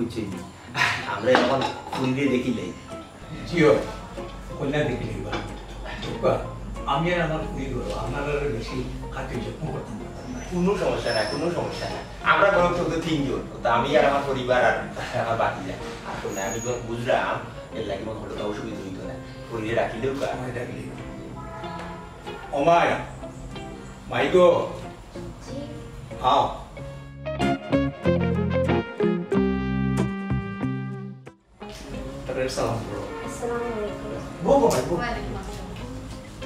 বুঝছেন আমরা এখন ফুল দিয়ে দেখিলে জিও কন্যা দেখলে এবার আমি আর আমার কুড়ি করো আমার আর বেশি খাতে যত্ন করতাম কোনো সমস্যা নাই কোনো সমস্যা নাই। আমরা বরং শুধু তিনজন। তো আমি আর আমার পরিবার আর আমার বাকি যায়। আসলে আমি যখন বুঝলাম এর লাগে মনে হলো অসুবিধা হইতো না। শরীরে রাখিলেও কা আমায় ডাকলে অমায় মাই গো আও। তারপরে সালাম করো বো বো ভাই বো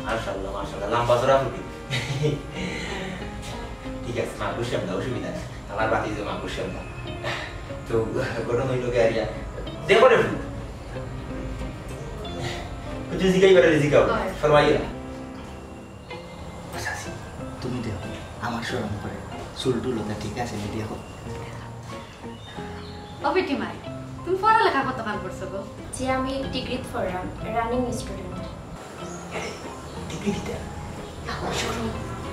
মাশাআল্লাহ মাশাআল্লাহ লম্বা জোড়া ফুটি ঠিক আছে মা বসে আমরা অসুবিধা আমার বাকি যে মা বসে আমরা তো ঘটনা হইল গে আরিয়া দেখো রে ফুল কিছু জিগাই করে জিগাও ফরমাইয়া তুমি দেখো আমার স্মরণ করে চুল টুলতা ঠিক আছে দেখো ও বেটি মাই তুমি পড়ালেখা কতক্ষণ করছ গো? যে আমি ডিগ্রি পড়লাম রানিং স্টুডেন্ট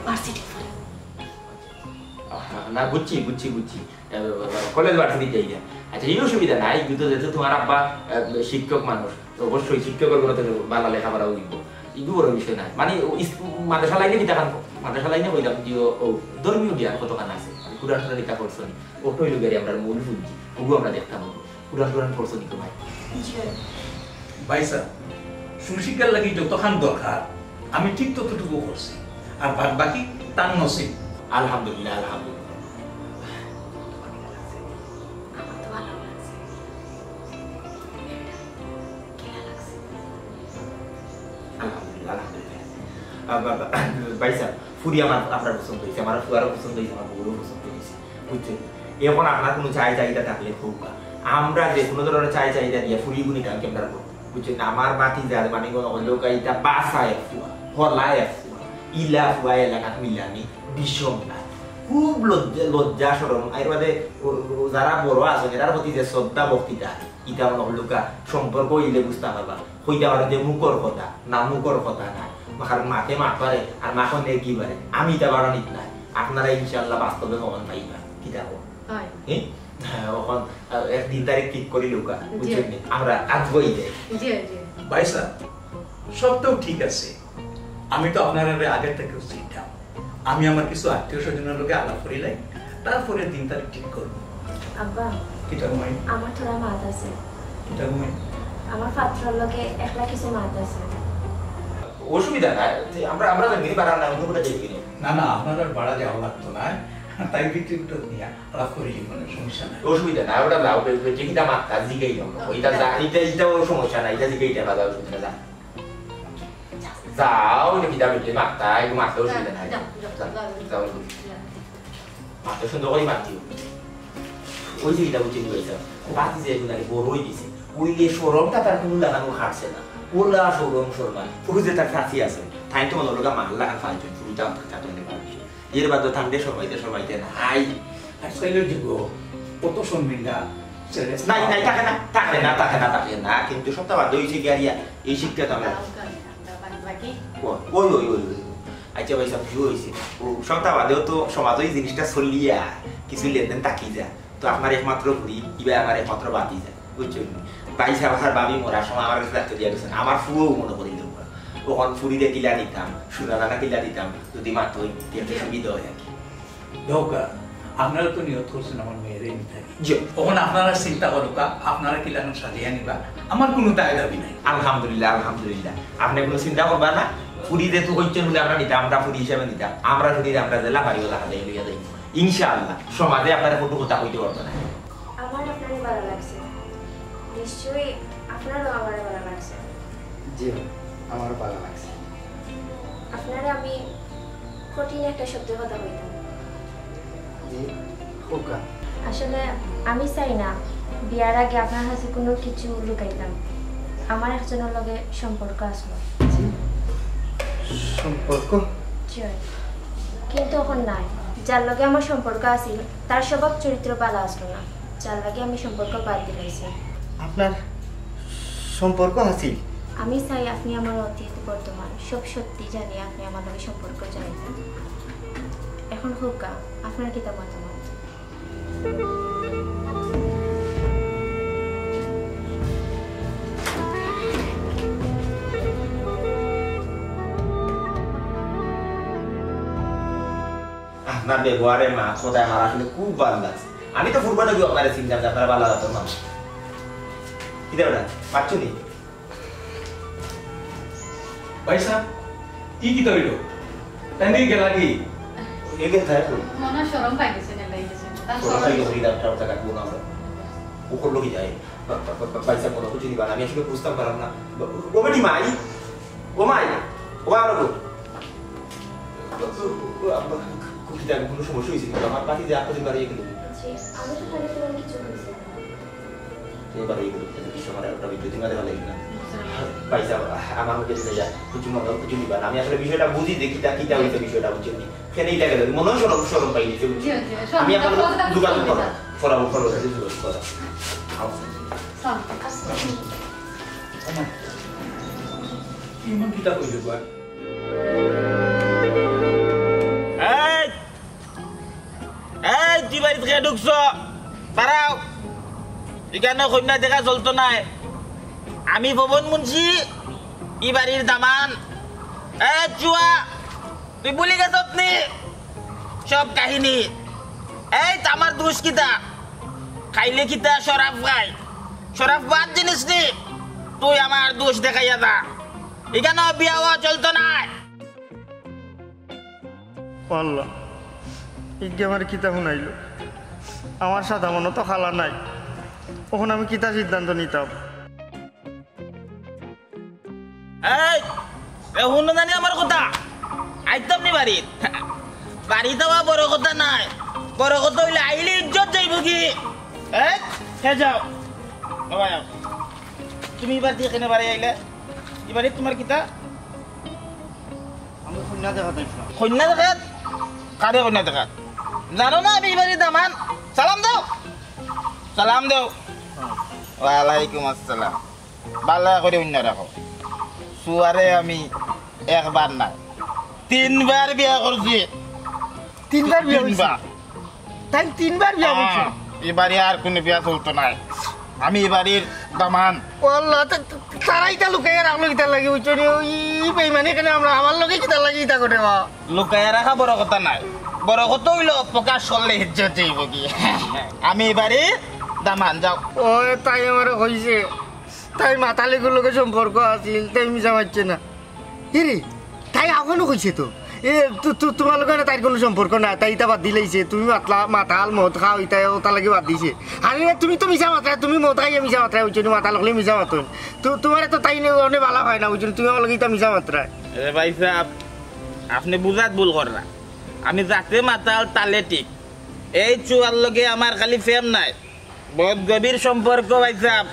ভার্সিটি না বুঝছি বুঝছি বুঝছি। কলেজ ভার্সিটি যাই না আচ্ছা এই অসুবিধা নাই কিন্তু যেহেতু তোমার আব্বা শিক্ষক মানুষ তো অবশ্যই শিক্ষকের কোনো তো বালা লেখাপড়া হইব। ইগু বড় বিষয় নাই। মানে মাদ্রাসা লাইনে কি দেখান মাদ্রাসা লাইনে হইলাম যে ও- ধর্মীয় জ্ঞান কতখান আছে? লেখা করছ নি আমরা মূল বুঝছি ওগু আমরা দেখতাম। করছ ভাই। সুশিক্ষার লাগি যতখান দরকার আমি ঠিক ততটুকু করছি। আর বাদ বাকি তার নসিব। আলহামদুলিল্লাহ আলহামদুলিল্লাহ। আমার তো ভালো লাগছে। কেনা লাগছে। আলহামদুলিল্লাহ আলহামদুলিল্লাহ। আহ, বা- বা- ভাই স্যার ফুরি আমার আপনার পছন্দ হয়েছে আমার ফুয়ারও পছন্দ হয়েছে আমার বউরও পছন্দ হয়েছে। বুঝছেন? এখন আপনার কোনো চাই চাহিদা থাকলে হোক। আমরা যে কোনো ধরনের চাই চাহিদা দিয়ে ফুরি গুনি কালকে আমরা করব। বুঝছেন আমার বাতি যার মানে কোনো লোক এটা বাসায় ফুয়া হলায় ফুয়া ইলা ফুয়া এলাকাত মিলানি বিষম না। খুব লজ্জা লজ্জা সরম। এর বাদে যারা বড় আছে এটার প্রতি যে শ্রদ্ধা বক্তৃতা ইটা মনে হলো সম্পর্ক হইলে বুঝতে পারবা। হইতে পারে যে মুখর কথা না মুখর কথা না। কারণ মাকে মাত পারে আর মাখন নে কি পারে? আমি এটা বাড়ানিত নাই। আপনারা ইনশাল্লাহ বাস্তবে কমন পাইবা। কি দেখো হ্যাঁ। ওখন আহ, একদিন তারিখ ঠিক করি লোকা বুঝছেন নি? আমরা আসবই যাই। জি জি। ভাইসা সব তো ঠিক আছে। আমি তো আপনার আগের থেকে চিনতাম। আমি আমার কিছু আত্মীয় স্বজনের লোকে আলাপ করিলাই তারপরে দিন তারিখ ঠিক করব। আব্বা কিটা ঘুমাই? আমার থোড়া মাত আছে। কিটা ঘুমাই? আমার পাত্রর লগে একলা কিছু মাত আছে। অসুবিধা নাই আমরা আমরা মিনি বাড়ান না অন্য কোথাও যাই না না আপনার বাড়া যাওয়া লাগতো না। তাই ভিত্তিটা নিয়ে আলাপ করি কোনো সমস্যা নাই। অসুবিধা নাই ওটা লাউ যে কিটা মাত্রা জিগাই দাও ওইটা যা এটা এটাও সমস্যা নাই এটা অসুবিধা যা। যাও এটা কিটা মিটলে মাত্রা একটু মাত্রা অসুবিধা নাই। যাও। মাত্রা সুন্দর করে মাতিও ওই যে এটা বুঝে দিয়েছে বাতি যে এগুলো বড় হয়ে গেছে। ওই যে সরমটা তার কোনো লাগানো খাটছে না। ওলা সরম ওই যে তার সাথী আছে। তাই তো মনে লোকা মাল লাগান ফালছেন শুরুটা কাটনে পারছে এর বাদ ঠান্ডে সবাইতে সবাইতে নাই আজকালের যুগ কত শর্মিন্দা? ছেড়ে নাই নাই থাকে না থাকে না থাকে না থাকে না। কিন্তু সপ্তাহ বাদ হয়েছে গিয়ারিয়া এই শিক্ষা তো আমরা। ওই ওই ওই ওই। আচ্ছা ভাই সব ভিউ হয়েছে ও সপ্তাহ বাদেও তো সমাজ ওই জিনিসটা চলিয়া কিছু লেনদেন তাকি যা। তো আপনার একমাত্র ঘুরি ইবা আমার একমাত্র বাতি যা বুঝছেন? ভাই সাহেব ভাবি মরার সময় আমার কাছে ডাক্তার দিয়া গেছেন আমার ফুও মনে করি দেবো ওখান ফুরিরে কিলা দিতাম সুরানা কিলা দিতাম যদি মাত্র একটু সুবিধা হয় আর কি। আপনারা তো নিয়ত করছেন আমার মেয়ের এমনি থাকি জি। তখন আপনারা চিন্তা করুকা আপনারা কি লাগান সাজিয়ে নিবা আমার কোনো দায় দাবি নাই। আলহামদুলিল্লাহ আলহামদুলিল্লাহ। আপনি কোনো চিন্তা করবা না ফুরি যে তো হইছেন বলে আমরা নিতাম আমরা ফুরি হিসাবে নিতাম। আমরা ফুরি আমরা জেলা বাড়িও লাগা দেয় লইয়া দেয় ইনশাআল্লাহ সমাজে আপনার কোনো কথা হইতে পারতো না। আমার আপনারই ভালো লাগছে। নিশ্চয়ই আপনারও আমার ভালো লাগছে। জি। আমার ভালো লাগছে। আপনারা আমি কঠিন একটা শব্দের কথা বলতাম। জি আসলে আমি চাই না বিয়ার আগে আপনার কাছে কোনো কিছু লুকাইতাম। আমার একজনের লগে সম্পর্ক আসলো সম্পর্ক? কিন্তু এখন নাই। যার লগে আমার সম্পর্ক আছিল তার স্বভাব চরিত্র ভালো আসলো না। যার লাগে আমি সম্পর্ক বাদ দিলাইছি আপনার সম্পর্ক আছিল আমি চাই আপনি আমার অতীত বর্তমান, সব সত্যি জানি আপনি আমার লগে সম্পর্ক জানেন এখন হোক আপনার কিতা মতামত? আপনার ব্যবহারে মা কোথায় আমার আসলে খুব ভালো লাগছে। আমি তো ফুটবল গিয়ে আপনারা চিন্তা আপনারা ভালো লাগতো মানুষ। কি দেবে পাচ্ছ নি? ভাই সাহেব কি কি তৈল? তাই দিকে গেলা কি? এগে থাকে তো। মনে সরম পাই গেছে নেলাই গেছে। তার কোনো গেছে কিনা একটা টাকা কাটবো না আমরা ও করল কি যায় পয়সা কোনো কিছু দিবা না। আমি আসলে বুঝতাম পারলাম না। ও বেটি মাই ও মাই ও আরও কুকিটা কোনো সমস্যা হয়েছে কিন্তু আমার পাটি যে আপনাদের বাড়ি গেল। আমি তো খালি তোমার কিছু না। এবারে এগুলো বিশ্ব মানে ওটা বিদ্যুৎ মাঝে ভালো না? পয়সা আমার মুখে দিতে যায় কিছু মনে কিছু নিবা আমি আসলে বিষয়টা বুঝি দেখি তা কিটা হইছে বিষয়টা নি। লাগে মনে হয় সরম সরম সরম আমি আপনার যোগাযোগ করো ফরাবো ফলো যোগাযোগ করো ইমন কইল এই এই তুই বাড়ি থেকে ঢুকছ? পারাও এখানে কন্যা দেখা চলতো নাই। আমি ভবন মুন্সি, ই বাড়ির দামান। এ চুয়া তুই বলি গেছ নি সব কাহিনী। এই তো আমার দোষ কিতা খাইলে কিতা শরাব খাই শরাব বাদ জিনিস নি। তুই আমার দোষ দেখাইয়া দা। এখানে বিয়া হওয়া চলতো ইগে আমার কিতা শুনাইল? আমার সাদা মনে তো খালা নাই। ওখান আমি কিতা সিদ্ধান্ত নিতাম? এই শুনো জানি আমার কথা। আইতাম নি বাড়িত বাড়ি দেওয়া বড় কথা নাই। বড় কথা হইলে আইলে ইজ্জত যাইব কি? এই হে যাও। বাবা তুমি এবার দিয়ে কেনে বাড়ি আইলে এবারে তোমার কিতা? আমি শুনা দেখা দেখলাম কন্যা দেখাত? কারে কন্যা দেখাত? জানো না আমি এবারে দামান সালাম দাও। সালাম দাও। ওয়ালাইকুম আসসালাম। ভালো করে অন্য রাখো সুয়ারে আমি একবার না। তিনবার বিয়া করছি। তিনবার বিয়া তিনবার। তাই তিনবার বিয়া করছে? আহ, এবারে আর কোনো বিয়া চলতো নাই আমি এবারের দামান। আল্লাহ তারাই তা লুকাই রাখল কিতা লাগি বুঝছ নি? ই বেইমানি কেন আমরা আমার লগে কিতা লাগি ইতা করে বা? লুকায় রাখা বড় কথা নাই। বড় কথা হইল প্রকাশ করলে ইজ্জত যাইব কি? আমি এবারে দামান যাও। ও তাই আমার হয়েছে তাই মাতালিগুলোর লগে সম্পর্ক আছিল, তাই মিশা পাচ্ছে না। ইরে তাই এখনও কইছে তো। এ তোমার লগে না তাই কোনো সম্পর্ক না তাই ইটা বাদ দিলেইছে। তুমি মাতলা, মাতাল, মদ খাও, ইটা ওটা লাগি বাদ দিছে। আরে, তুমি তো মিশা মাত্রা তুমি মদ খাইয়ে মিশা মাত্রা হইছো মাতা লাগলে মিশা মাতুন। তো, তোমার তো তাই অনেক ভালো হয় না বুঝছ তুমি আমার লগে ইটা মিশা মাত্রা এ ভাই সাহেব, আপনি বুঝাত ভুল করা আমি যাতে মাতাল, তালে ঠিক। এই চুয়ার লগে আমার খালি ফেম নাই। বহুত গভীর সম্পর্ক, ভাই সাহেব।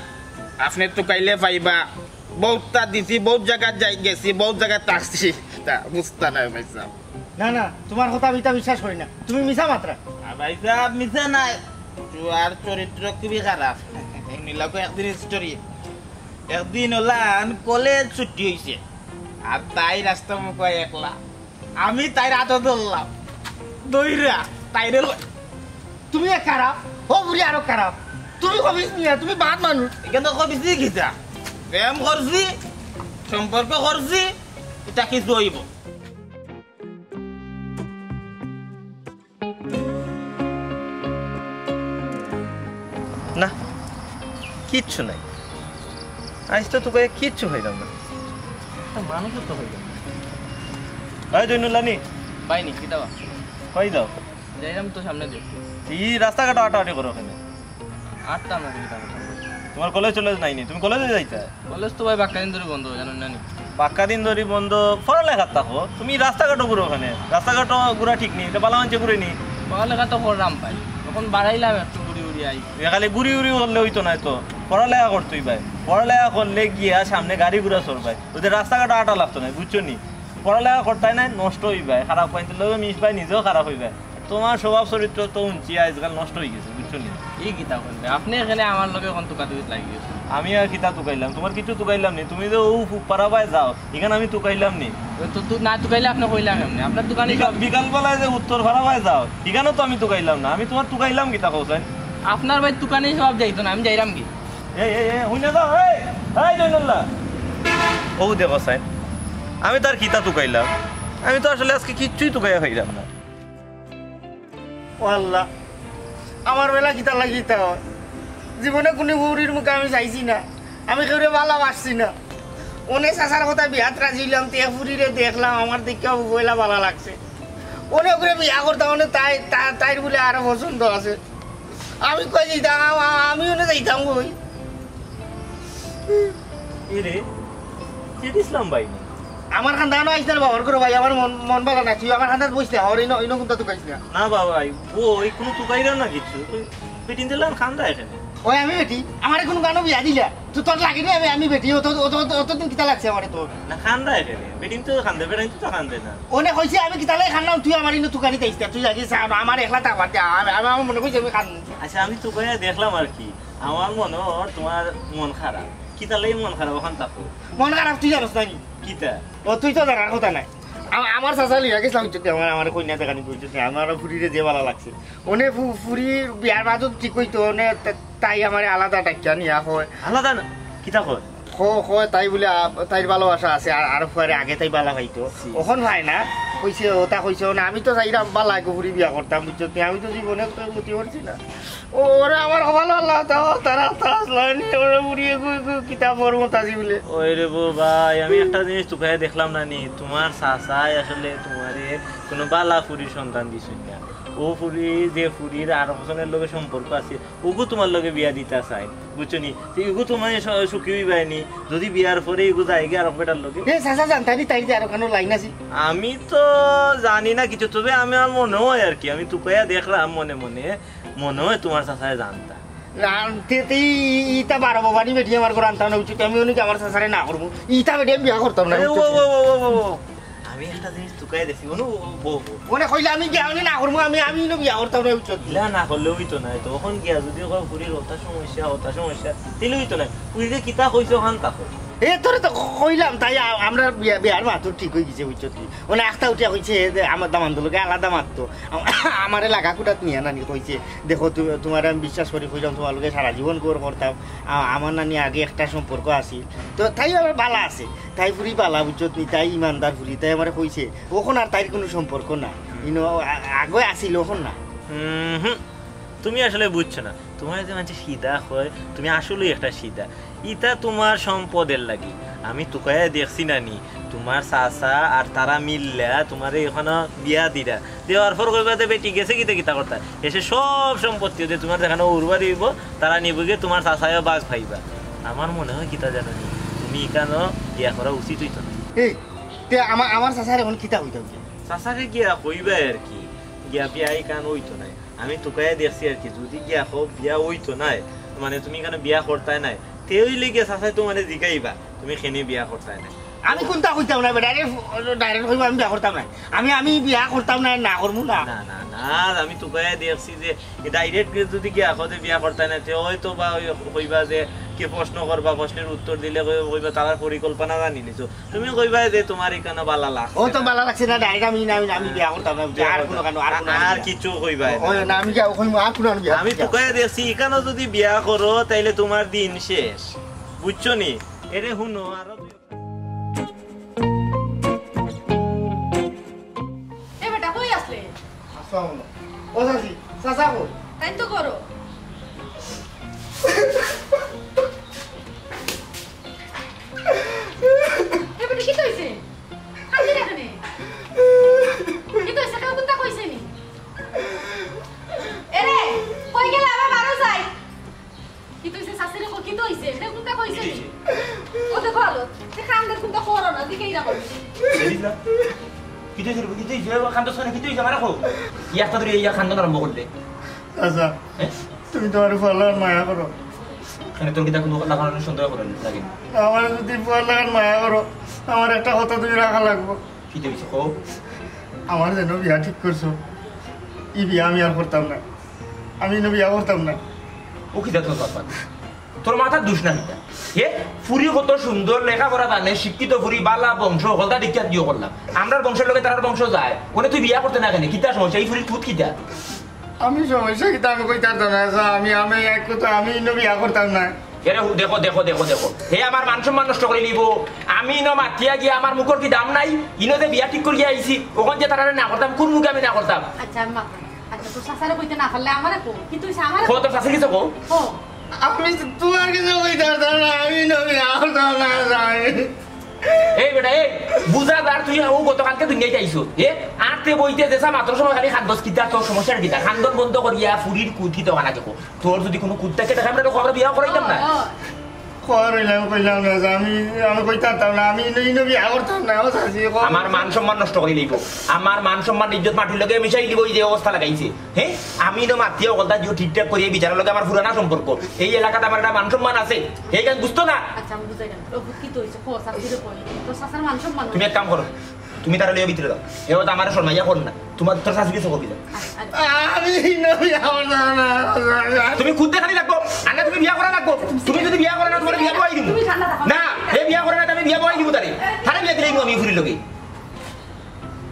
আপনি তো কাইলে পাইবা। বহুতটা দিছি বহুত জায়গা যাই গেছি বহুত জায়গা থাকছি তা বুঝতা নাই ভাই সাহেব না না তোমার কথা আমি বিশ্বাস করি না। তুমি মিশা মাত্রা আর ভাই সাহেব মিশা নাই। চুয়ার চরিত্র খুবই খারাপ মিলাকো একদিন স্টোরি একদিন ওলান কলেজ ছুটি হয়েছে আর তাই রাস্তা মুখ একলা। আমি তাই রাত ধরলাম দইরা তাইরে তুমি খারাপ ও বুড়ি আরও খারাপ তুমি কবিস নিয়া তুমি বাদ মানুষ এখানে কবিছি কিতা প্রেম করছি সম্পর্ক করছি এটা কিছু হইব। না কিচ্ছু নাই। আজ তো তোকে কিচ্ছু হইলাম না। মানুষের তো হইল হয় জৈনুল্লানি পাইনি কি দাবা হই দাও যাইলাম তো সামনে দিয়ে এই রাস্তাঘাট আটাআটি করো ওখানে আটটা তোমার কলেজ চলেজ নাইনি তুমি কলেজে যাইতে? কলেজ তো ভাই বাক্কা দিন ধরে বন্ধ জানো না নি পাক্কা দিন ধরি বন্ধ পড়ালেখার থাকো তুমি রাস্তাঘাটও ঘুরো ওখানে। রাস্তাঘাটও ঘুরা ঠিক নেই এটা বালা মানছে ঘুরে নি পড়ালেখা তো করলাম পাই তখন বাড়াইলাম একটু ঘুরি ঘুরি আই। খালি ঘুরি ঘুরি করলে হইতো না তো পড়ালেখা করতেই ভাই। পড়ালেখা করলে গিয়া সামনে গাড়ি ঘুরা চল ভাই। ওদের রাস্তাঘাট আটা লাগতো না বুঝছ নি? পড়ালেখা করতাই নাই নষ্ট হই ভাই খারাপ লোক মিস ভাই নিজেও খারাপ হই ভাই। তোমার স্বভাব চরিত্র তো উঞ্চি আজকাল নষ্ট হয়ে গেছে বুঝছ নি? এই করবে আপনি এখানে আমার লগে এখন তুকা তুকি লাগি গেছে। আমি আর কিতা তুকাইলাম? তোমার কিছু তুকাইলাম নি? তুমি যে ও পারাবায় যাও এখানে আমি তুকাইলাম নি। তো তু- না তুকাইলে আপনি কইলাম এমনি আপনার দোকানে বিকাল বেলায় যে উত্তর ভাড়াবায় যাও এখানেও তো আমি তুকাইলাম না। আমি তোমার তুকাইলাম কি তা কৌসাই আপনার ভাই দোকানে সব যাইতো না আমি যাইলাম কি? এই এই এই হুইনা যাও এই এই জয়নুল্লাহ। ও দেখো সাই আমি তার কিতা তুকাইলাম। আমি তো আসলে আজকে কিচ্ছুই তুকাইয়া খাইলাম না। আমার বেলা কিতা লাগি তা হয়? জীবনে কোনো বুড়ির মুখে আমি চাইছি না, আমি কেউ ভালোবাসছি না। অনেক চাষার কথা বিয়াত রাজিলাম তে ফুরিরে দেখলাম, আমার দেখে বইলা ভালো লাগছে। অনেক করে বিয়া করতাম অনেক তাই, তা- তাইর বলে আরও পছন্দ আছে। আমি কই যাইতাম, আ- আমি অনেক যাইতাম কই? এরে কি ইসলাম ভাই? আমার আইস না বাবার করে ভাই আমার মন মন ভালো না তুই আমার খান্দাত বসতে হর ইনো ইনো কোনটা তুই কাইস না না বাবা ভাই ও ওই কোনো তুকাইলাম না কিছু? পেটিন দিলাম খান্দা এখানে। ওই আমি বেটি আমার কোনো গানও বিয়া দিলা? তুই তোর লাগিনি আমি আমি বেটি অত অত অত অতদিন কিতা লাগছে আমার তোর? না খান্দা এখানে। পেটিন তো খান্দে পেটিন তো খান্দে না। ওনে কইছে আমি কিতালে খান্নাম তুই আমার ইনো তুকানি তাইস তুই আগে চা আমার একলা টাকা দে। আমি আমি আমার মনে কইছে আমি খান। আচ্ছা আমি তো দেখলাম আর কি। আমার মনে তোমার মন খারাপ। কি তাহলে মন খারাপ ওখান থাকো মন খারাপ তুই জানোস না কিতা? ও তুই তো জানার কথা নাই। আমার চাচা লিয়া গেছিলাম যদি আমার আমার কন্যা দেখানি কইছে আমার ফুরিরে যে ভালো লাগছে। ওনে বিয়ার ঠিক কইতো ওনে তাই আমার আলাদা নিয়া হয়। আলাদা না কিতা কয়? তাই বলে তাইর ভালোবাসা আছে আর আর ফুয়ারে আগে তাই বালা পাইতো ওখন ভাই না কইছে ওটা কইছে না আমি তো চাইলাম বালা গহুরি বিয়া করতাম বুঝছ তুই? আমি তো জীবনে তো গতি করছি না ওরে আমার ভালো আল্লাহ তাও তারা লাইনি ওরে বুড়িয়ে গুই গুই কিতাব তাজি বলে। ওই রে ভাই আমি একটা জিনিস তুকাই দেখলাম না নি তোমার চাচাই আসলে তোমারে কোনো বালা সন্তান দিছুন না। ও ফুরি যে ফুরির আর হসনের লগে সম্পর্ক আছে ওগু তোমার লগে বিয়া দিতে চাই বুঝছ নি? এগু তোমার সুখী হইবাইনি যদি বিয়ার পরে এগু যাই গে আর বেটার লগে। এ জানতানি তাই যে আর কোনো লাইন আছে। আমি তো জানি না কিছু তবে আমি আমার মনে হয় আর কি আমি তুকাইয়া দেখলাম মনে মনে। মনে হয় তোমার চাচায় জানতা। ইটা বারো বাবানি বেটি আমার করে আনতাম না উচিত আমি অনেক আমার না করব? বেটি আমি বিয়া করতাম না। আমি একটা জিনিস বউ মানে কইলে আমি হলে না করব আমি আমি বিয়া করতাম না উচিত ইলা না করলে হইতো না তখন গিয়া যদি পুরীর ওটা সমস্যা ওটা সমস্যা তাহলে হইতো না। পুরীতে কিতা কইছো তাকো। এ তোরে তো কইলাম তাই আমরা বিয়ার মাতুর ঠিক হয়ে গেছে বুঝছ তুই মানে একটা উঠিয়া কইছে যে আমার দামান লোকে আলাদা মারতো আমার লাগা কুটাত নিয়ে নানি কইছে দেখো তুমি তোমার আমি বিশ্বাস করি কইলাম তোমার লোকে সারা জীবন কর করতাম। আমার নানি আগে একটা সম্পর্ক আছিল। তো তাই আমার বালা আছে। তাই ফুরি বালা বুঝছ তুই তাই ইমানদার ফুরি তাই আমার কইছে ওখন আর তাইর কোনো সম্পর্ক না। ইনো আগে আসিল ওখন না। তুমি আসলে বুঝছ না। তোমার যে মানে সিধা হয় তুমি আসলেই একটা সিধা। ইটা তোমার সম্পদের লাগি। আমি তোকায় দেখছি নানি তোমার চাচা আর তারা মিললা তোমার এখানে বিয়া দিলা দেওয়ার পর কইবা দেবে ঠিক আছে কিতা কিতা করতা। এসে সব সম্পত্তি যে তোমার যেখানে উড়বা দিব তারা নিব গিয়ে তোমার চাচায় বাস পাইবা আমার মনে হয় কিতা জানো নি, তুমি এখানে বিয়া করা উচিত হইতো না? এই আমার আমার চাচার এখন কিতা হইতাম চাচাকে গিয়া কইবা আর কি। গিয়া বিয়া কান হইতো নাই? আমি তোকায় দেখছি আর কি যদি গিয়া হোক বিয়া হইতো নাই মানে তুমি এখানে বিয়া করতাই নাই? তেইলে গিয়া চাচাই তো মানে জিকাইবা তুমি খেনি বিয়া করতাই নাই। আমি কোনটা কইতাম না ডাইরেক্ট ডাইরেক্ট কইবা আমি বিয়া করতাম না আমি আমি বিয়া করতাম না না করব না? না না না আমি তোকে দেখছি যে ডাইরেক্ট যদি কি খোঁজে বিয়া করতাই না তে হয়তো বা কইবা যে কে প্রশ্ন করবা? প্রশ্নের উত্তর দিলে কই- কইবা তার পরিকল্পনা জানি নিছো তুমি কইবা যে তোমার এখানে বালা লাগ ও তো ভালো লাগছে না ডাইরেক্ট আমি না আমি- আমি বিয়া করতাম আর কোনো কারণ আর কোনো আর কিছু কইবা ও না আমি বিয়া কইব আর কোনো আমি আমি তোকে দেখছি এখানে যদি বিয়া করো তাইলে তোমার দিন শেষ। বুঝছ নি? এরে শুনো আরও এ বেটা কই আসলে? আসসালামু ও চাচি চাচা কই? তাই তো করো। কিতো কো। ধরে ইয়া আরম্ভ করলে চাচা তুমি তো আর ভালো মায়া করো এখানে তোর কিতা কোনো না কোনো সুন্দর লাগে আমার যদি ভালো লাগার মায়া করো আমার একটা কথা তুমি রাখা লাগবো। কিতো হইছে কো? আমার যেন বিয়া ঠিক করছ ই বিয়া আমি আর করতাম না। আমি না বিয়া করতাম না। ও কিতা তোর বাবা তোর মাথার দোষ না কিতা ফুরি কত সুন্দর লেখাপড়া জানে শিক্ষিত ফুরি বালা বংশ হলদা দীক্ষা দিও করলাম আমরা বংশের লোকে তার বংশ যায়। ওনে তুই বিয়া করতে না কেন কিতা সমস্যা এই খুদ কিতা আমি সমস্যা কিন্তু আমি কইতাম না যা, আমি আমি এক কথা আমি ইনো বিয়া করতাম না এরে দেখো দেখো দেখো দেখো। হে আমার মান সম্মান নষ্ট করে নিব। আমি ন মাতিয়া গিয়ে আমার মুখর কি দাম নাই? ইনো যে বিয়া ঠিক করিয়া আইছি ওখান যে তারা না করতাম কোন মুখে আমি না করতাম আচ্ছা আমি মাথা আচ্ছা তোর শাসারে কইতে না পারলে আমারে কো কিন্তু তুই আমারে কত শাসি কিছু কো কো আমি তোমার কিছু কইতাম না আমি নবী বিয়া না যাই এই বেটা এই বুঝা দার তুই ও গতকালকে দুনিয়ায় যাইছো এ? আটতে বইতে যেসা মাত্র সময় খালি খান্দস কিতা তোর সমস্যার কিতা। খান্দন বন্ধ করিয়া ফুরির কুঠি তো আনা দেখো। তোর যদি কোনো কুত্তা কেটে খাই তো খবর বিয়া করাইতাম না। কইলাম না আমি আমি কইতাম না আমি না আমার মান সম্মান নষ্ট করে দিব। আমার মান সম্মান ইজ্জত মাটির লগে মিশাই দিব এই যে অবস্থা লাগাইছে। হ্যাঁ আমি তো মাতিয়া কথা যে ঠিকঠাক করিয়ে বিচারের লগে আমার পুরানা সম্পর্ক এই এলাকাতে আমার একটা মান সম্মান আছে। এই গান বুঝতো না? আচ্ছা আমি বুঝাই গেলাম ও কি তো হইছে কো শাসারে কই তোর শাসার মান সম্মান তুমি এক কাম করো তুমি তারা লিয়ে ভিতরে দাও এবার তো আমার শর্মাইয়া কর না তোমার তোর শাশুড়ি সব কিছু তুমি খুদ দেখানি লাগবো। আগে তুমি বিয়া করা লাগবো। তুমি যদি বিয়া করে না তোমার বিয়া বই দিব না এই বিয়া করে না আমি বিয়া বই দিবো তারে। তারে বিয়া দিলে আমি ফুরি লগে।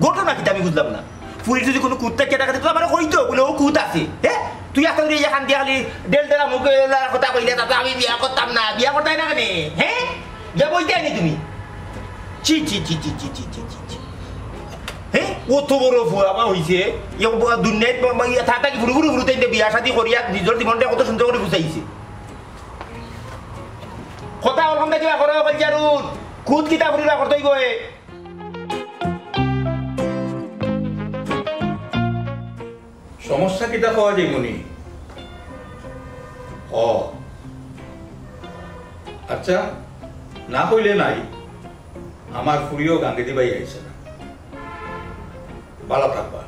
গোটো নাকি আমি বুঝলাম না। ফুরি যদি কোনো কুত্তে কে দেখাতে তো আমার কইতো? বলে ও কুত আছে হ্যাঁ তুই এখন দিয়ে এখান দিয়ে খালি ডেল দেলা মুখে কথা কইলে তাতে আমি বিয়া করতাম না। বিয়া করতাই না কেন? হ্যাঁ বিয়া বইতে আনি তুমি? চি চি চি চি চি চি কত ভুয়াবা হয়েছে ইয়ং দুনিয়াত ইয়া থাকি ঘুরে ঘুরে ঘুরতে বিয়া শাদি করিয়া নিজৰ জীৱনটা কত সুন্দর করে গুছাইছে। কথা হল সন্ধ্যা কিবা কৰা হ'ল আৰু খুদ কিতা ফুৰিবা কৰ্তই গৈ। সমস্যা কিতা কোৱা যেমনি অ। আচ্ছা না কইলে নাই আমার ফুরিও গান্ধী ভাই আইসা malah tambah.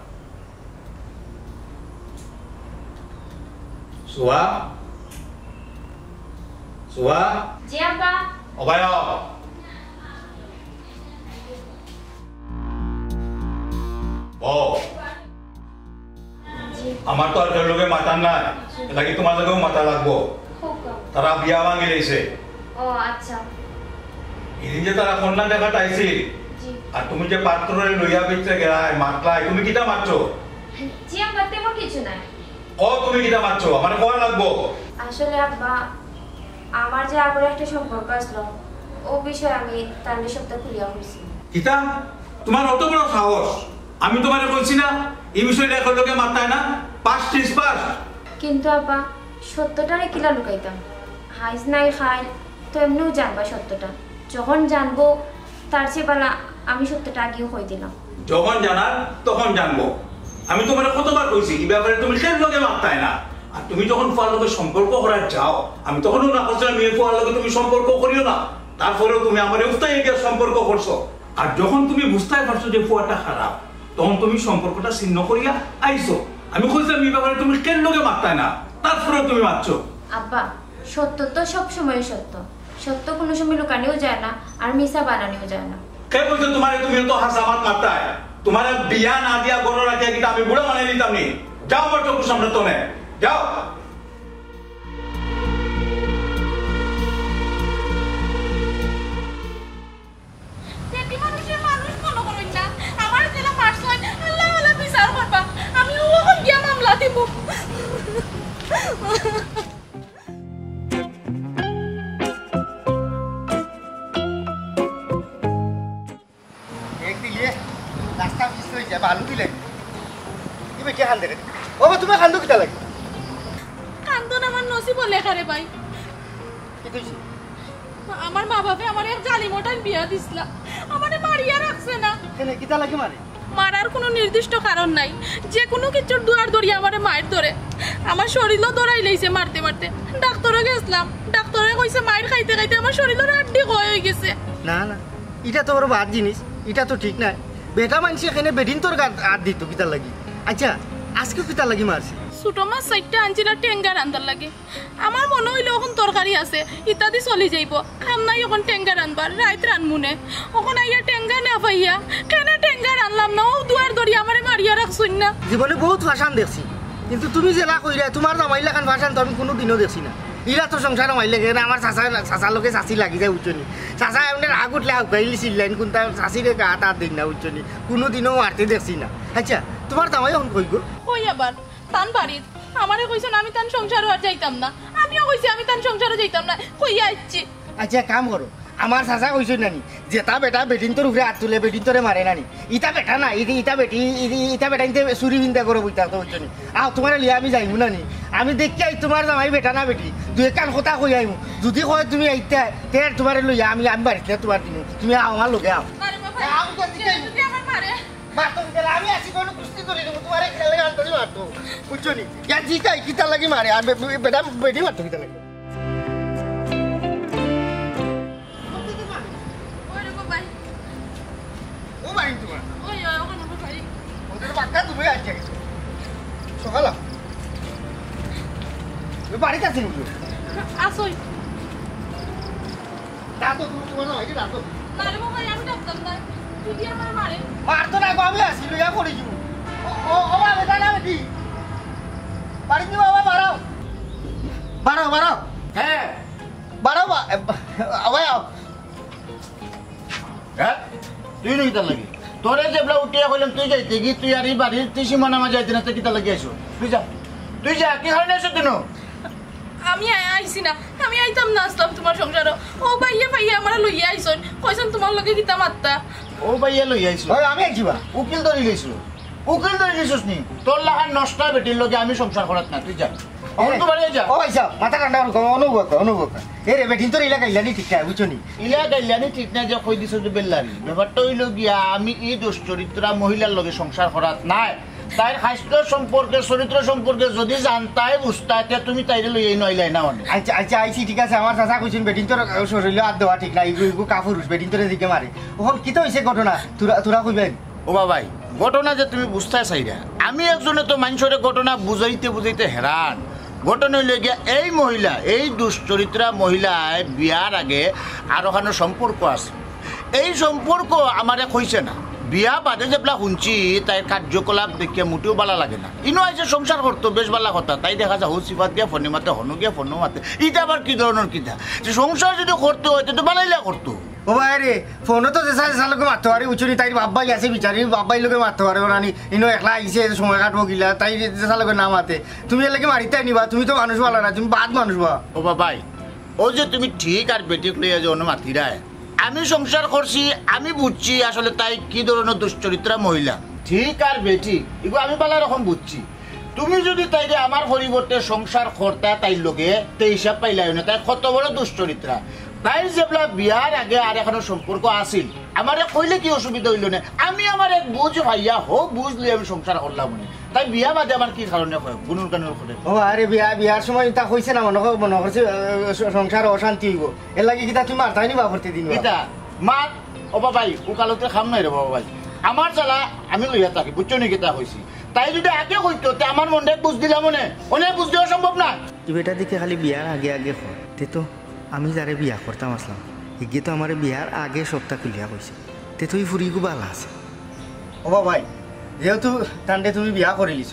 Suwa? Suwa? Siapa? Obayo. Oh. আমার তো আর লোকে মাথা নাই লাগে তোমার লোকেও মাথা লাগবো তারা বিয়া ভাঙিলেছে ও আচ্ছা এদিন যে তারা কন্যা দেখাটা আর তুমি যে পাত্রে লইয়া বেচতে গেলাই মাতলাই তুমি কিটা মারছো জি আব্বা তেমন কিছু নাই। ও তুমি কিটা মারছো আমার কয়া লাগবো। আসলে আব্বা আমার যে আগের একটা সম্পর্ক আসলো ও বিষয়ে আমি তার সপ্তাহ খুলিয়া হয়েছি কিটা তোমার অত বড় সাহস? আমি তোমারে বলছি না এই বিষয়টা এখন লোকে মাথায় না? পাস ত্রিশ পাস কিন্তু আব্বা সত্যটারে কিলা লুকাইতাম? হাইজ নাই খাই তো এমনিও জানবা সত্যটা। যখন জানব তার চেয়ে বেলা আমি সত্যটা আগেও কই দিলাম। যখন জানার তখন জানব। আমি তোমার কতবার কইছি এই ব্যাপারে তুমি সে লোকে মাথায় না। আর তুমি যখন ফুয়ার লোকের সম্পর্ক করার যাও আমি তখনও না করছিলাম মেয়ে ফুয়ার লোকে তুমি সম্পর্ক করিও না। তারপরেও তুমি আমার উস্তাই গিয়ে সম্পর্ক করছ। আর যখন তুমি বুঝতে পারছ যে ফুয়াটা খারাপ তখন তুমি সম্পর্কটা ছিন্ন করিয়া আইছো। আমি কইছিলাম এই ব্যাপারে তুমি কেন লোকে মাথায় না। তারপরেও তুমি মারছো আব্বা সত্য তো সব সময় সত্য। সত্য কোনো সময় লুকানিও যায় না আর মিশা বানানিও যায় না। કઈ બોલજો તમારે તું મિલતો હર સામાન કાપતા હે तुम्हारा बियान, आदिया गोरो रखे कि बुढ़ा मने ली तमनी जाओ बच्चों कुछ समृतों में जाओ। গেছিলাম ডাক্তারে কইছে মায়ের খাইতে খাইতে আমার শরীরের আড্ডি ক্ষয় হয়ে গেছে। না না এটা তো বড় বাদ জিনিস এটা তো ঠিক নাই। বেটা মানুষ এখানে বেদিন তোর হাত দিত কিতা লাগি। আচ্ছা আজকে কিতা লাগি মারছে? ছোট মাছ চারটা আনছিল টেঙ্গা রান্ধার লাগে। আমার মনে হইল এখন তরকারি আছে ইত্যাদি চলি যাইব। খাম নাই এখন টেঙ্গা রানবার রাইত রানমুনে। এখন আইয়া টেঙ্গা না পাইয়া কেন টেঙ্গা রানলাম না? ও দুয়ার দড়ি আমারে মারিয়া রাখছুন না। জীবনে বহুত ফাঁসান দেখছি কিন্তু তুমি জেলা কইরা তোমার জামাইলা খান ফাঁসান তো আমি কোনো দিনও দেখছি না। ইরা তো সংসার মাইলে গেলে আমার চাষা চাষার লোকে চাষি লাগি যায় উচ্চনি চাষা এমনি রাগ উঠলে আগাইলি চিল্লাইন কোন তার চাচিরে গা তার দিন না উচ্চনি কোনোদিনও মারতে দেখছি না। আচ্ছা তোমার তামাই এখন কই গো কই আবার তান বাড়ির আমারে কইছেন আমি তান সংসার আর যাইতাম না। আমিও কইছি আমি তান সংসারও যাইতাম না। কইয়া আইছি। আচ্ছা কাম করো আমার চাচা কইছে নানি যেটা বেটা বেটিন তোর উপরে হাত তুলে বেটিন তোরে মারে নানি। ইটা বেটা না ইদি ইটা বেটি ইটা বেটা ইনতে চুরি চিন্তা করো বইতা তো নি আহ তোমার লিয়া আমি যাইমু নানি। আমি দেখি আই তোমার জামাই বেটা না বেটি, দুই কান কথা কই আইমু যদি কয় তুমি আইতা, তে তোমার লইয়া আমি আমি বাড়িতে তোমার দিমু। তুমি আও আমার লগে আও আমি আমি আছি কোনো কুস্তি করি খেলে মারতো বুঝছ নি ইয়া জিতাই কিতা লাগি মারে বে- বেটা বেটি মারতো কিতা লাগে। বাক্কা তুমি আজকে সকাল বাড়িতে আছি নাকি? আসই। রাতো তুমি তোমার নয় রাতো না রে বাবা আমি ডাক্তার না যদি আমার মারে মারতো না গো, আমি আসি লইয়া পড়ে যাব। ও ও বাবা বেটা না বেটি বাড়িতে বাবা বাড়াও। বাড়াও বাড়াও। হ্যাঁ। বাড়াও আবার আও হ্যাঁ? তুই নি কিতা লাগি? তোরে যেবলা উঠিয়া কইলাম তুই যাইতে কি তুই আর এই বাড়ির তুই সীমানা মাঝে যাইতে না কিতা লাগি আইসো? তুই যা তুই যা কি হয় না এসো তুই আমি আই- আইছি না আমি আইতাম না আসতাম তোমার সংসারও ও ভাইয়া ভাইয়া আমার লইয়া আইসন কইছেন তোমার লগে কিতা মাত্তা? ও ভাইয়া লই আইসো। ওই আমি আইছি বা। উকিল ধরে গেছো উকিল ধরে গেছিস নি? তোর লাহার নষ্ট বেটির লগে আমি সংসার করাত না তুই যা। এখন তো বাড়ি যা। ও ভাইসা মাথা ঠান্ডা করো অনুভব করো। এ রে বেটিন তোর এলাকা ইলানি ঠিক ইলা গাইলানি ঠিক না যে কই দিছ যে বেল্লারি ব্যাপারটা হইল গিয়া আমি এই দুশ্চরিত্রা মহিলার লগে সংসার করাত নাই। তাইর স্বাস্থ্য সম্পর্কে চরিত্র সম্পর্কে যদি জানতাই বুঝতাই তে তুমি তাইরে লই এই নইলাই না মানে আচ্ছা আচ্ছা আইছি ঠিক আছে আমার চাচা কইছেন বেটিন তোর শরীরে হাত দেওয়া ঠিক না ইগু ইগু কাপুরুষ বেটিন তোরে দিকে মারে। ওখন কি তো হইছে ঘটনা? তোরা তোরা কইবেন। ও বাবাই ঘটনা যে তুমি বুঝতে চাইরা আমি একজনে তো মানুষের ঘটনা বুঝাইতে বুঝাইতে হেরান। ঘটনা এই মহিলা, এই দুশ্চরিত্রা মহিলায় বিয়ার আগে আর ওখানে সম্পর্ক আছে। এই সম্পর্ক আমারে কইছে না। বিয়া বাদে যেগুলা শুনছি তাই কার্যকলাপ দেখে মোটেও বালা লাগে না। ইনো আইসে সংসার করতো বেশ বালা কথা। তাই দেখা যায় হৌ সিফাত গিয়া ফোনে মাতে, হনু গিয়া ফোনও মাতে। ইটা আবার কি ধরনের কিতা? সংসার যদি করতে হয় তো বালাইলা করতো ও ভাই রে, ফোনও তো যেসা লোকে মারতে পারে তাই বাব্বাই আছে, বিচারি বাব্বাই লোকে মারতে পারে নানি ইনো একলা আইছে, সময় কাটবো গিলা, তাই লোকে না মাতে তুমি এলাকে মারিতে তুমি তো মানুষ না, তুমি বাদ মানুষ বা। ও বাবাই, ও যে তুমি ঠিক আর বেটিক লইয়া যে অন্য আমি সংসার করছি, আমি বুঝছি আসলে তাই কি ধরনের দুশ্চরিত্রা মহিলা। ঠিক আর বেটি এগুলো আমি পালা রকম বুঝছি। তুমি যদি তাইরে আমার পরিবর্তে সংসার করতা তাইর লোকে, তে হিসাব পাইলাই না, তাই কত বড় দুশ্চরিত্রা। তাই যেগুলা বিয়ার আগে আর এখনও সম্পর্ক আছিল আমারে কইলে কি অসুবিধা হইল না? আমি আমার এক বুঝ ভাইয়া হোক বুঝলি আমি সংসার করলাম মনে তাই বিয়া বাদে আমার কি কারণে হয়? গুনুর কানুর করে। ও আরে বিয়া বিয়ার সময় তা হইছে না মনে মনে করছে সংসার অশান্তি হইব। এর লাগে কিতা তুমি মারতাই নিবা করতে দিন এটা মা ও বাবাই উকালতে খাম নাই রে বাবাই আমার চালা আমি লইয়া থাকি বুঝছ নি কেতা তাই যদি আগে হইতো তে আমার মনে বুঝ দিলাম মনে অনেক বুঝ দেওয়া সম্ভব না। বেটা দিকে খালি বিয়ার আগে আগে হয়। তে তো আমি যারে বিয়া করতাম আসলাম এগিয়ে তো আমার বিয়ার আগে সপ্তাহ খুলিয়া কইছে তে তুই ফুরিগু ভালো আছে। ও ভাই যেহেতু তান্ডে তুমি বিয়া করে লিছ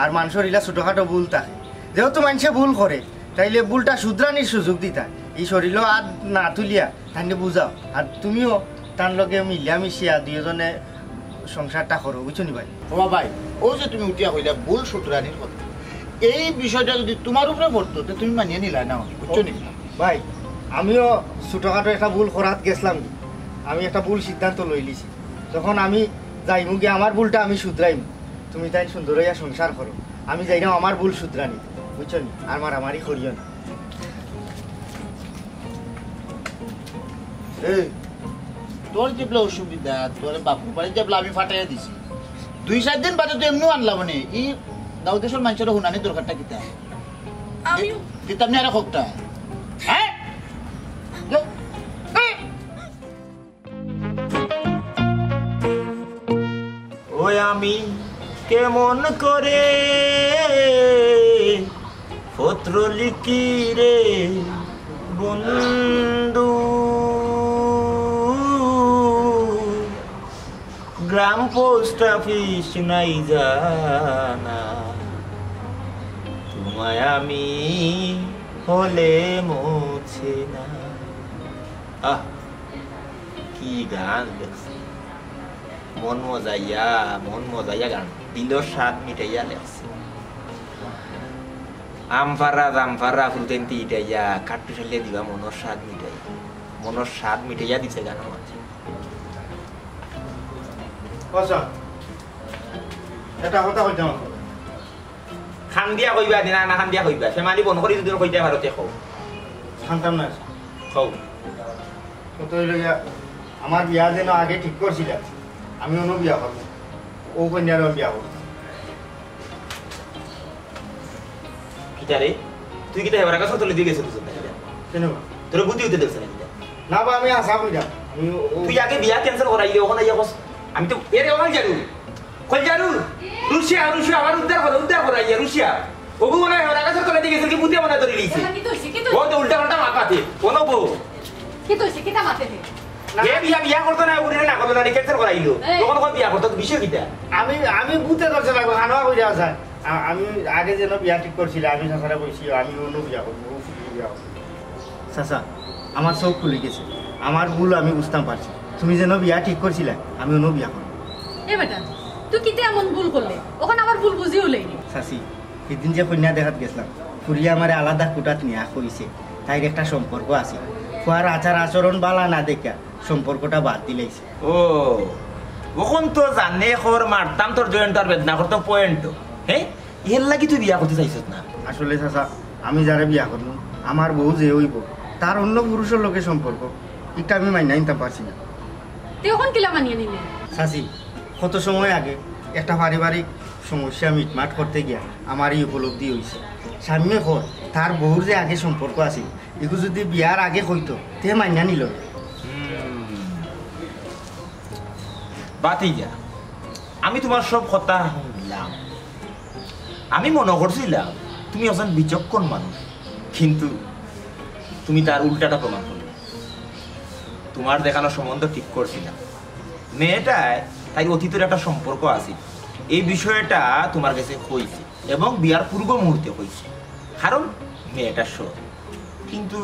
আর মানুষের ইলা ছোটখাটো ভুল থাকে যেহেতু মানুষে ভুল করে তাইলে ভুলটা শুধরানির সুযোগ দিতা এই শরীরও আর না তুলিয়া তান্ডে বুঝাও আর তুমিও তার লগে মিলিয়া মিশিয়া দুইজনে সংসারটা করো বুঝছ নি ভাই? ও বাবাই ও যে তুমি উঠিয়া হইলা ভুল সুতরানির কথা। এই বিষয়টা যদি তোমার উপরে পড়তো তে তুমি মানিয়ে নিলা না বুঝছ নি? ভাই আমিও ছোটখাটো একটা ভুল করাত গেছিলাম। আমি একটা ভুল সিদ্ধান্ত লই লিছি। যখন আমি যাইমু গিয়ে আমার ভুলটা আমি শুধরাইম তুমি তাই সুন্দর হইয়া সংসার করো আমি যাই না আমার ভুল শুধরানি বুঝছ নি? আর মারামারি করিও না। এই তোর যেগুলো অসুবিধা তোর বাপু বাড়ি যেগুলো আমি ফাটাইয়া দিছি। দুই চার দিন বাদে তো এমনিও আনলাম মানে ই গাঁও দেশের মানুষের হুনানি দরকারটা কিতা আমিও কিতাব নিয়ে আর হোকটা। ওই আমি কেমন করে পত্র লিখি রে বন্ধু? গ্রাম পোস্ট অফিস নাই জানা। তোমায় আমি হলে মুছে না। আহ, কি গান লেখছে। মন মজাইয়া মন মজাইয়া গান। দিল স্বাদ মিটাইয়া লেখছে। আমফারা জামফারা ফুলতেন ইটাইয়া কাট্টু দিবা মনের স্বাদ মিটাই মনের স্বাদ মিটাইয়া দিছে গানের মাঝে এটা আমার খান দিয়া কইবা দিনা না খান দিয়া কইবা ফেমালি বন কৰি যদি কইতা ভারতে খাও শান্তাম না। খাও কত হইল গিয়া আমার বিয়া যেন আগে ঠিক করছিল আমি অন্য বিয়া করবো ও কন্যার বিয়া করবো কিটারে তুই কিটা এবার আগে সতলে দিয়ে গেছিস দুজন কেন তোর বুদ্ধি হইতে দেখছ না না বা আমি আশা আমি ও- তুই আগে বিয়া ক্যান্সেল করাইলে ওখানে ইয়া কস আমি তো এর ওখানে জানু। কই জানু রুশিয়া রুশিয়া আমার উদ্ধার করো উদ্ধার করাইয়া রুশিয়া। ওগু মনে হয় ওরা কাছে তলে দিয়ে গেছিল কি বুদ্ধি মনে ধরে লিছে ও তো উল্টা পাল্টা মাথাতে কোনো বউ। এ বিয়া বিয়া করতো না উড়ে না করতো না ক্যান্সেল করাইলো। তখন কোন বিয়া করতো বিষয় কিটা আমি আমি বুঝতে পারছি না খানোয়া কইরা আছে আমি আগে যেন বিয়া ঠিক করছিল আমি সাসারা কইছি আমি অন্য বিয়া করব আমার চোখ খুলে গেছে। আমার ভুল আমি বুঝতাম পারছি। তুমি যেন বিয়া ঠিক করছিলে আমি অন্য বিয়া করব। এ বেটা তুই কিতে এমন ভুল করলে ওখানে আবার ভুল বুঝি হলেই চাচি সেদিন যে কন্যা দেখাত গেছিলাম ফুরিয়া আমার আলাদা কুটাত নিয়া কইছে তাইর একটা সম্পর্ক আছে। খোয়ার আচার আচরণ বালা না দেখা সম্পর্কটা বাদ দিলেইছে ও ওখন তো জানে খবর মারতাম তোর জয়েন্ট আর বেদনা করতো পয়েন্ট হ্যাঁ এর লাগি তুই বিয়া করতে চাইছিস না? আসলে চাচা আমি যারা বিয়া করলাম আমার বউ যে হইব তার অন্য পুরুষের লোকে সম্পর্ক এটা আমি মাইনা নিতে পারছি না। তুই ওখান কিলা মানিয়ে নিলে। চাচি কত সময় আগে? একটা পারিবারিক সমস্যা মিটমাট করতে গিয়া আমার এই উপলব্ধি হয়েছে স্বামী কর তার বউর যে আগে সম্পর্ক আছে এগুলো যদি বিয়ার আগে হইতো তে মাইনা নিল আমি তোমার সব কথা শুনলাম। আমি মনে করছিলাম, তুমি একজন বিচক্ষণ মানুষ। কিন্তু তুমি তার উল্টাটা প্রমাণ করলে। তোমার দেখানো সম্বন্ধ ঠিক করছিলাম মেয়েটায় তাই অতীতের একটা সম্পর্ক আছে। এই বিষয়টা তোমার কাছে হয়েছে এবং বিয়ার পূর্ব মুহূর্তে হয়েছে কারণ মেয়েটা সৎ, কিন্তু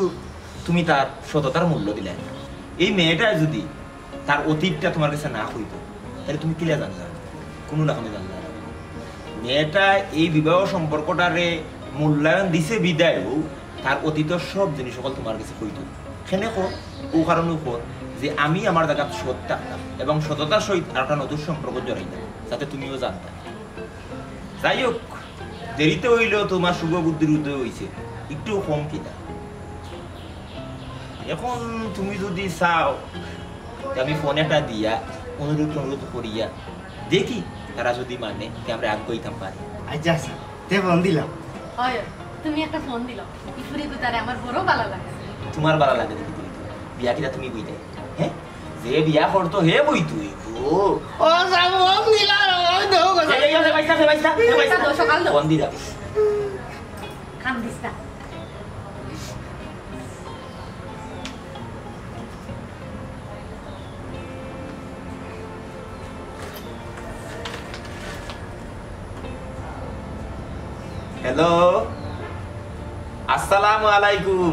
তুমি তার সততার মূল্য দিলে। এই মেয়েটা যদি তার অতীতটা তোমার কাছে না হইত, তাহলে তুমি কিলে জানলা? কোনো রকমে জানলা। মেয়েটা এই বিবাহ সম্পর্কটারে মূল্যায়ন দিছে বিদায়ও তার অতীতের সব জিনিস সকল তোমার কাছে হইতো। সেনে কো? ও কারণে যে আমি আমার জায়গাত সৎ থাকতাম এবং সততার সহিত আর একটা নতুন সম্পর্ক জড়াইতাম যাতে তুমিও জানতা। যাই হোক দেরিতে হইলেও তোমার শুভ বুদ্ধির উদয় হয়েছে একটু কম কিনা এখন তুমি যদি চাও আমি ফোন একটা দিয়া অনুরোধ অনুরোধ করিয়া দেখি তারা যদি মানে যে আমরা আগ গইতাম পারি। আচ্ছা আচ্ছা তে ফোন দিলাম। হয় তুমি একটা ফোন দিল ইফুরি গুতারে আমার বড় ভালো লাগে তোমার ভালো লাগে দেখি। বিয়া কিনা তুমি বইতে? হ্যাঁ যে বিয়া করতো হে বই তুই ও ও দিলাম ওই দেখো গো, সকাল খান দিস না হ্যালো আসসালামু আলাইকুম